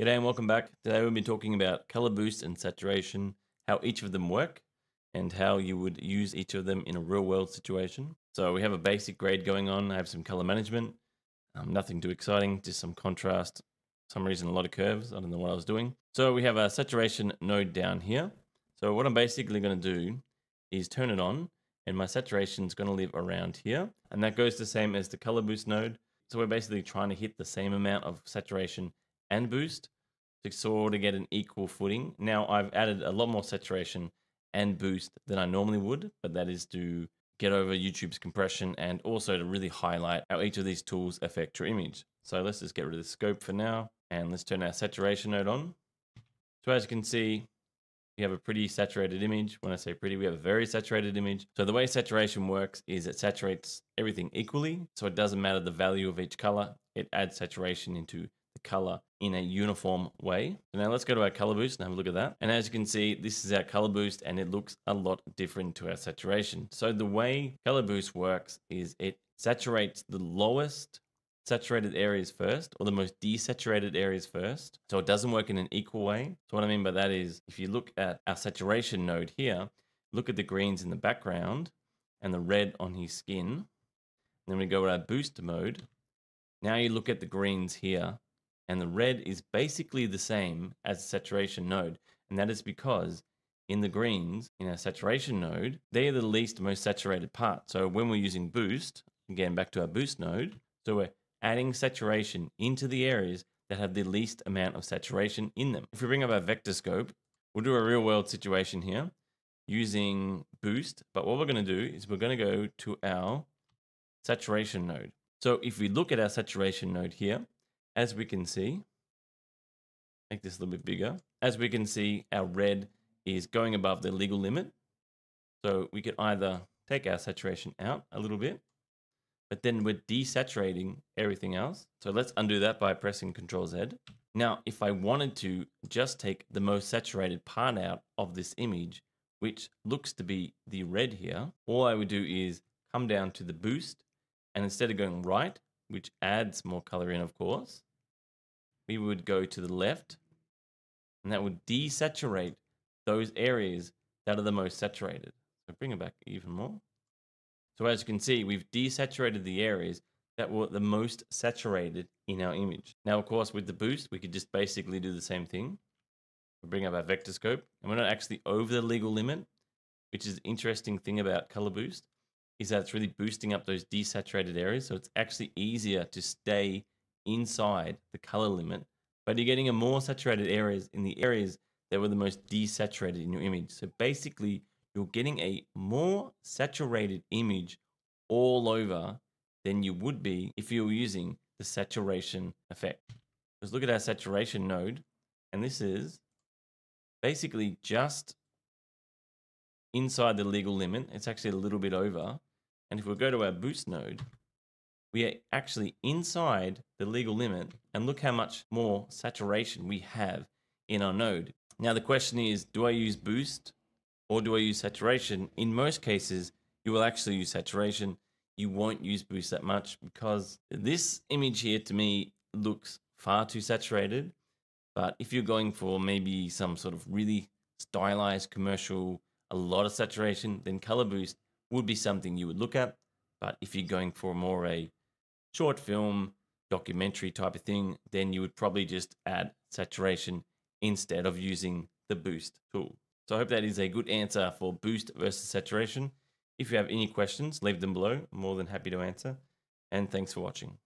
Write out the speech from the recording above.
G'day and welcome back. Today we'll be talking about color boost and saturation, how each of them work, and how you would use each of them in a real world situation. So we have a basic grade going on. I have some color management, um, nothing too exciting, just some contrast, some reason a lot of curves. I don't know what I was doing. So we have a saturation node down here. So what I'm basically going to do is turn it on and my saturation is going to live around here. And that goes the same as the color boost node. So we're basically trying to hit the same amount of saturation and boost to sort of get an equal footing. Now I've added a lot more saturation and boost than I normally would, but that is to get over YouTube's compression and also to really highlight how each of these tools affect your image. So let's just get rid of the scope for now and let's turn our saturation node on. So as you can see, we have a pretty saturated image. When I say pretty, we have a very saturated image. So the way saturation works is it saturates everything equally. So it doesn't matter the value of each color. It adds saturation into color in a uniform way. So now let's go to our color boost and have a look at that. And as you can see, this is our color boost and it looks a lot different to our saturation. So the way color boost works is it saturates the lowest saturated areas first or the most desaturated areas first. So it doesn't work in an equal way. So what I mean by that is if you look at our saturation node here, look at the greens in the background and the red on his skin. then we go to our boost node. Now you look at the greens here and the red is basically the same as the saturation node. And that is because in the greens, in our saturation node, they are the least most saturated part. So when we're using boost, again, back to our boost node, so we're adding saturation into the areas that have the least amount of saturation in them. If we bring up our vector scope, we'll do a real world situation here using boost. But what we're going to do is we're going to go to our saturation node. So if we look at our saturation node here, as we can see, make this a little bit bigger. As we can see, our red is going above the legal limit. So we could either take our saturation out a little bit, but then we're desaturating everything else. So let's undo that by pressing Control Z. Now, if I wanted to just take the most saturated part out of this image, which looks to be the red here, all I would do is come down to the boost and instead of going right, which adds more color in, of course, we would go to the left and that would desaturate those areas that are the most saturated. So bring it back even more. So as you can see, we've desaturated the areas that were the most saturated in our image. Now, of course, with the boost, we could just basically do the same thing. We bring up our vector scope and we're not actually over the legal limit, which is the interesting thing about color boost is that it's really boosting up those desaturated areas. So it's actually easier to stay inside the color limit, but you're getting a more saturated areas in the areas that were the most desaturated in your image. So basically, you're getting a more saturated image all over than you would be if you were using the saturation effect. Let's look at our saturation node, and this is basically just inside the legal limit. It's actually a little bit over. And if we go to our boost node, we are actually inside the legal limit and look how much more saturation we have in our node. Now the question is, do I use boost or do I use saturation? In most cases, you will actually use saturation. You won't use boost that much because this image here to me looks far too saturated. But if you're going for maybe some sort of really stylized commercial, a lot of saturation, then color boost would be something you would look at. But if you're going for more a short film, documentary type of thing, then you would probably just add saturation instead of using the boost tool. So I hope that is a good answer for boost versus saturation. If you have any questions, leave them below. I'm more than happy to answer. And thanks for watching.